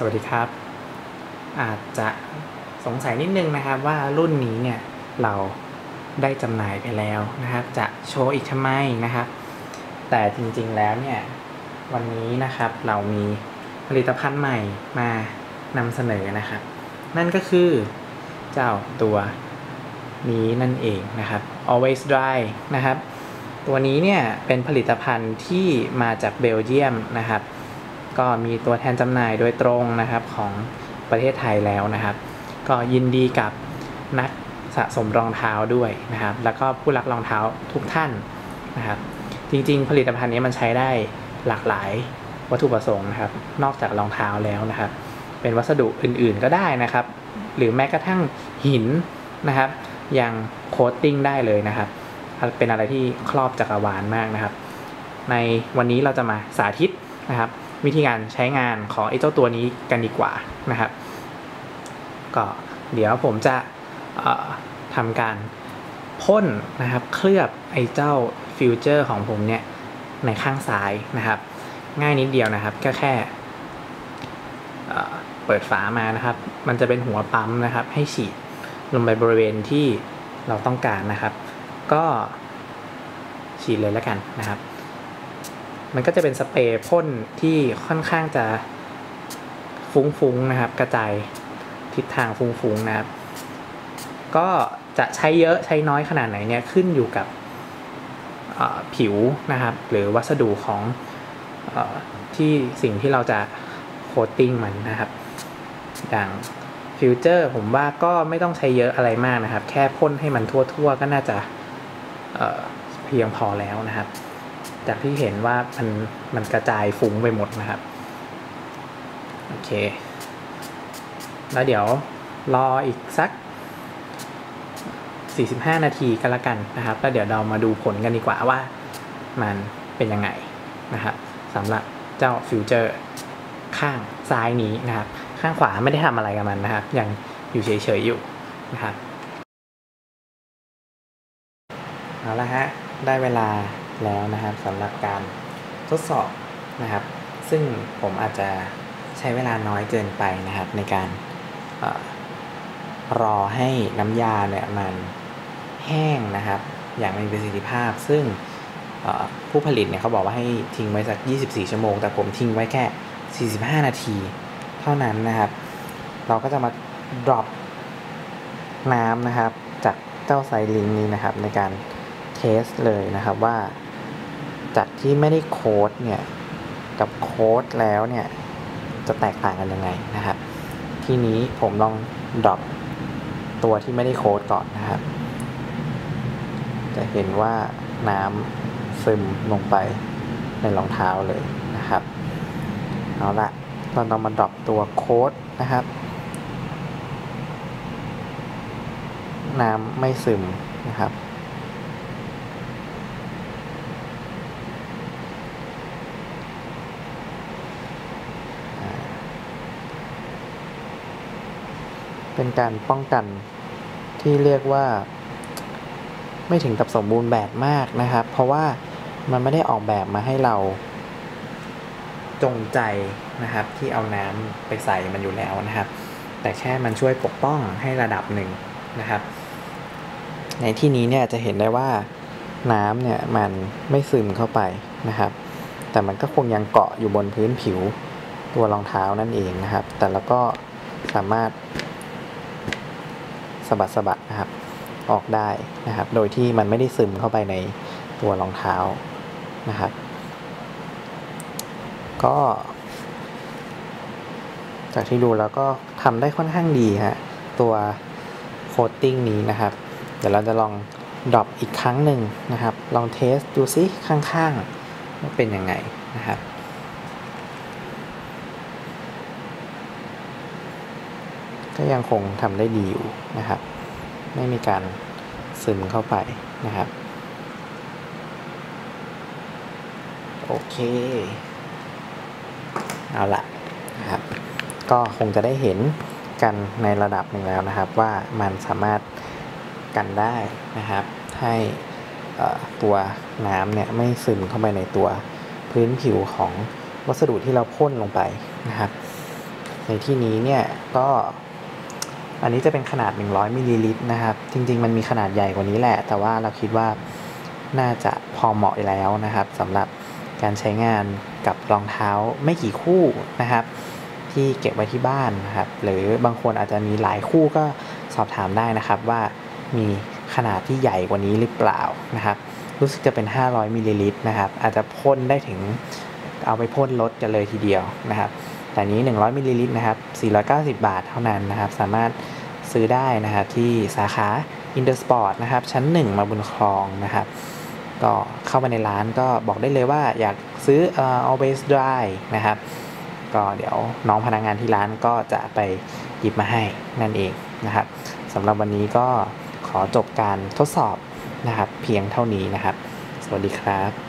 สวัสดีครับ อาจจะสงสัยนิดนึงนะครับว่ารุ่นนี้เนี่ยเราได้จำหน่ายไปแล้วนะครับ จะโชว์อีกทำไมนะครับ แต่จริงๆแล้วเนี่ยวันนี้นะครับเรามีผลิตภัณฑ์ใหม่มานำเสนอนะครับ นั่นก็คือเจ้าตัวนี้นั่นเองนะครับ always dry นะครับ ตัวนี้เนี่ยเป็นผลิตภัณฑ์ที่มาจากเบลเยียมนะครับ ก็มีตัวแทนจำหน่ายโดยตรงนะครับของประเทศไทยแล้วนะครับ ก็ยินดีกับนักสะสมรองเท้าด้วยนะครับ แล้วก็ผู้รักรองเท้าทุกท่านนะครับ จริง ๆ ผลิตภัณฑ์นี้มันใช้ได้หลากหลายวัตถุประสงค์นะครับ นอกจากรองเท้าแล้วนะครับ เป็นวัสดุอื่นๆก็ได้นะครับ หรือแม้กระทั่งหินนะครับยังโคตติ้งได้เลยนะครับ เป็นอะไรที่ครอบจักรวาลมากนะครับ ในวันนี้เราจะมาสาธิตนะครับ วิธีการใช้งานของไอ้เจ้าตัวนี้กันดีกว่านะครับ ก็เดี๋ยวผมจะทำการพ่นนะครับเคลือบไอ้เจ้า Future ของผมเนี่ยในข้างซ้ายนะครับ ง่ายนิดเดียวนะครับก็แค่เปิดฝามานะครับ มันจะเป็นหัวปั๊มนะครับ ให้ฉีดลงไปบริเวณที่เราต้องการนะครับ ก็ฉีดเลยแล้วกันนะครับ มันก็จะเป็นสเปรย์พ่นที่ค่อนข้างจะฟุ้งๆนะครับ กระจายทิศทางฟุ้งๆนะครับ ก็จะใช้เยอะใช้น้อยขนาดไหนเนี่ยขึ้นอยู่กับผิวนะครับ หรือวัสดุของอที่สิ่งที่เราจะcoating มันนะครับ อย่าง Future ผมว่าก็ไม่ต้องใช้เยอะอะไรมากนะครับ แค่พ่นให้มันทั่วๆ ก็น่าจะเพียงพอแล้วนะครับ จากที่เห็นว่ามันมันกระจายฟุ้งไปหมดนะครับ โอเค แล้วเดี๋ยวรออีกสัก 45 นาทีกันละกันนะครับ แล้วเดี๋ยวเรามาดูผลกันดีกว่าว่ามันเป็นยังไงนะครับสำหรับเจ้าฟิวเจอร์ข้างซ้ายนี้นะครับ ข้างขวาไม่ได้ทำอะไรกับมันนะครับ ยังอยู่เฉยๆอยู่นะครับเอาละฮะ ได้เวลา แล้วนะครับสำหรับการทดสอบนะครับ ซึ่งผมอาจจะใช้เวลาน้อยเกินไปนะครับ ในการอรอให้น้ำยาเนี่ยมันแห้งนะครับ อย่างมีประสิทธิภาพ ซึ่งผู้ผลิตเนี่ยเขาบอกว่าให้ทิ้งไว้สัก 24 ชั่วโมง แต่ผมทิ้งไว้แค่ 45 นาที เท่านั้นนะครับ เราก็จะมา drop น้ำนะครับ จากเจ้าไซลิงนี้นะครับ ในการเทสเลยนะครับว่า จากที่ไม่ได้โค้ดเนี่ยกับโค้ดแล้วเนี่ยจะแตกต่างกันยังไงนะครับ ทีนี้ผมลอง drop ตัวที่ไม่ได้โค้ดก่อนนะครับ จะเห็นว่าน้ำซึมลงไปในรองเท้าเลยนะครับ เอาละเราต้องมาดรอปตัวโค้ดนะครับ น้ำไม่ซึมนะครับ เป็นการป้องกันที่เรียกว่า ไม่ถึงกับสมบูรณ์แบบมากนะครับ เพราะว่ามันไม่ได้ออกแบบมาให้เรา จงใจนะครับ ที่เอาน้ำไปใส่มันอยู่แล้วนะครับ แต่แค่มันช่วยปกป้องให้ระดับหนึ่งนะครับ ในที่นี้เนี่ยจะเห็นได้ว่าน้ำเนี่ยมันไม่ซึมเข้าไปนะครับ แต่มันก็คงยังเกาะอยู่บนพื้นผิวตัวรองเท้านั่นเองนะครับ แต่แล้วก็สามารถ สะบัดสะบัดนะครับ ออกได้นะครับ โดยที่มันไม่ได้ซึมเข้าไปในตัวรองเท้านะครับ ก็ จากที่ดูแล้วก็ทำได้ค่อนข้างดีฮะตัว coating นี้นะครับ เดี๋ยวเราจะลอง drop อีกครั้งหนึ่งนะครับ ลอง test ดูซิ้างๆว่าเป็นยังไงนะครับ ก็ยังคงทำได้ดีอยู่นะครับ ไม่มีการซึมเข้าไปนะครับ โอเค เอาละนะครับ ก็คงจะได้เห็นกันในระดับหนึ่งแล้วนะครับ ว่ามันสามารถกันได้นะครับ ให้ตัวน้ำเนี่ยไม่ซึมเข้าไปในตัวพื้นผิวของวัสดุที่เราพ่นลงไปนะครับ ในที่นี้เนี่ยก็ อันนี้จะเป็นขนาด 100มิลลิลิตรนะครับ จริง ๆ มันมีขนาดใหญ่กว่านี้แหละ แต่ว่าเราคิดว่าน่าจะพอเหมาะแล้วนะครับสำหรับการใช้งานกับรองเท้าไม่กี่คู่นะครับ ที่เก็บไว้ที่บ้านนะครับ หรือบางคนอาจจะมีหลายคู่ก็สอบถามได้นะครับว่ามีขนาดที่ใหญ่กว่านี้หรือเปล่านะครับ รู้สึกจะเป็น 500มิลลิลิตรนะครับ อาจจะพ่นได้ถึงเอาไปพ่นรถกันเลยทีเดียวนะครับ แต่นี้ 100มิลลิลิตรนะครับ490 บาทเท่านั้นนะครับ สามารถซื้อได้นะครับที่สาขา Intersport นะครับ ชั้น 1 มาบุญครองนะครับ ก็เข้ามาในร้านก็บอกได้เลยว่าอยากซื้อเอ่อ Always Dry นะครับ ก็เดี๋ยวน้องพนักงานที่ร้านก็จะไปหยิบมาให้นั่นเองนะครับสำหรับวันนี้ก็ขอจบการทดสอบนะครับ เพียงเท่านี้นะครับ สวัสดีครับ